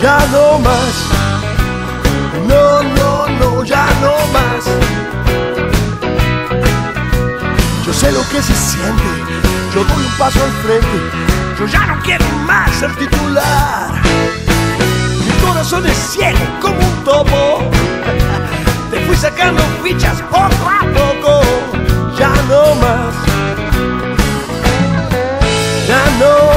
ya no más. No, no, no, ya no más. Yo sé lo que se siente, yo doy un paso al frente. Yo ya no quiero más ser titular. Mi corazón es ciego como un topo. Te fui sacando fichas poco a poco. Ya no más. Ya no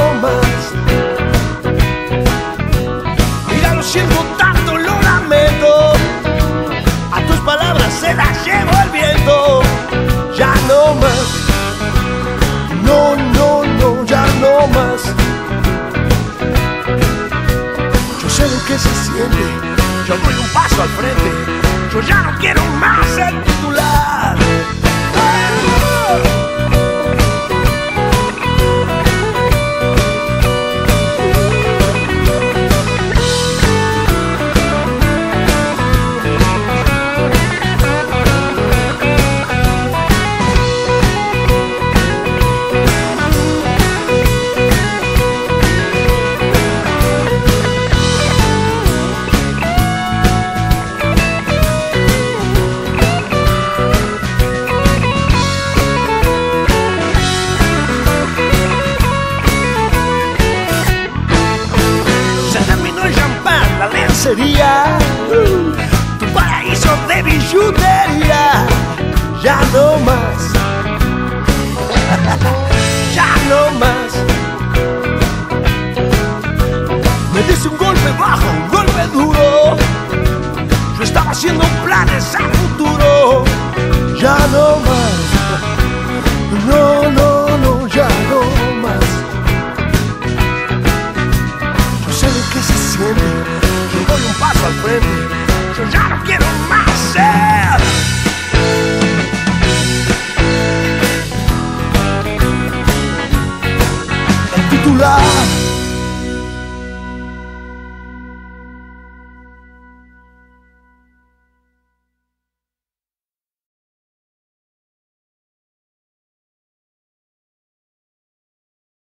palabras se las llevo el viento. Ya no más. No, no, no, ya no más. Yo sé lo que se siente. Yo doy un paso al frente. Yo ya no quiero más ser titular. Lencería, tu paraíso de billutería. Ya no más, ya no más. Me diste un golpe bajo, un golpe duro. Yo estaba haciendo planes a futuro. Ya no más, El titular.